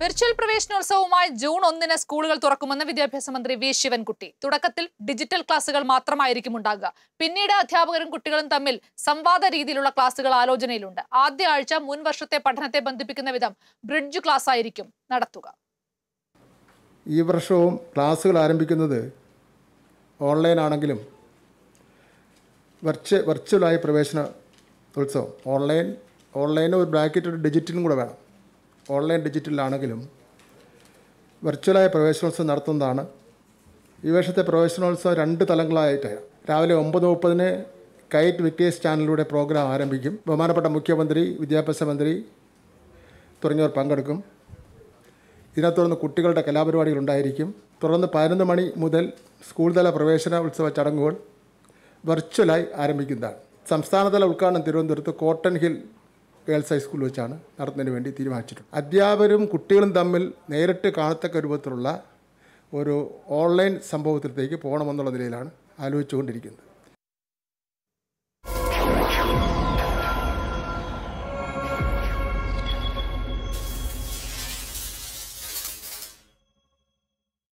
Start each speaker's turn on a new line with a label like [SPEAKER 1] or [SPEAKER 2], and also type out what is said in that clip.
[SPEAKER 1] Virtual പ്രവേശനോത്സവവുമായി June ഒന്നിന് സ്കൂളുകൾ തുറക്കുമെന്ന് വിദ്യാഭ്യാസ മന്ത്രി വി ശിവൻകുട്ടി. തുടക്കത്തിൽ ഡിജിറ്റൽ ക്ലാസുകൾ മാത്രമായിരിക്കും ഉണ്ടാകുക. പിന്നീട് അധ്യാപകരും കുട്ടികളും തമ്മിൽ സംവാദ രീതിയിലുള്ള ക്ലാസുകൾ ആലോചനയിലുണ്ട്. ആദ്യ ആഴ്ച മുൻ വർഷത്തെ പഠനത്തെ ബന്ധിപ്പിക്കുന്ന വിധം ബ്രിഡ്ജ് ക്ലാസ് ആയിരിക്കും നടത്തുക.
[SPEAKER 2] ഈ വർഷവും ക്ലാസ്സുകൾ ആരംഭിക്കുന്നത് ഓൺലൈൻ ആണെങ്കിലും വെർച്വ വെർച്വലായ പ്രവേശന ഉത്സവം ഓൺലൈൻ ഓൺലൈനും ഒരു ബ്രാക്കറ്റ് ഒരു ഡിജിറ്റലും കൂടെ വേണം. ഓൺലൈൻ ഡിജിറ്റലിലാണെങ്കിലും വെർച്വലായ പ്രവേശനോത്സവം നടത്തുന്നതാണ്. ഈ വർഷത്തെ പ്രവേശനോത്സവം രണ്ട് തലങ്ങളായിട്ടാണ് രാവിലെ ഒമ്പത് മുപ്പതിന് കൈറ്റ് വിക്ടേഴ്സ് ചാനലിലൂടെ പ്രോഗ്രാം ആരംഭിക്കും. ബഹുമാനപ്പെട്ട മുഖ്യമന്ത്രി വിദ്യാഭ്യാസ മന്ത്രി തുടങ്ങിയവർ പങ്കെടുക്കും. ഇതിനെ തുടർന്ന് കുട്ടികളുടെ കലാപരിപാടികൾ ഉണ്ടായിരിക്കും. തുടർന്ന് പതിനൊന്ന് മണി മുതൽ സ്കൂൾ തല പ്രവേശന ഉത്സവ ചടങ്ങുകൾ വെർച്വലായി ആരംഭിക്കുന്നതാണ്. സംസ്ഥാനതല ഉദ്ഘാടനം തിരുവനന്തപുരത്ത് കോട്ടൺ ഹിൽ ഗേൾസ് ഹൈസ്കൂൾ വെച്ചാണ് നടത്തുന്നതിന് വേണ്ടി തീരുമാനിച്ചിട്ടുണ്ട്. അധ്യാപകരും കുട്ടികളും തമ്മിൽ നേരിട്ട് കാണത്തക്ക രൂപത്തിലുള്ള ഒരു ഓൺലൈൻ സംഭവത്തിലേക്ക് പോകണമെന്നുള്ള നിലയിലാണ് ആലോചിച്ചുകൊണ്ടിരിക്കുന്നത്.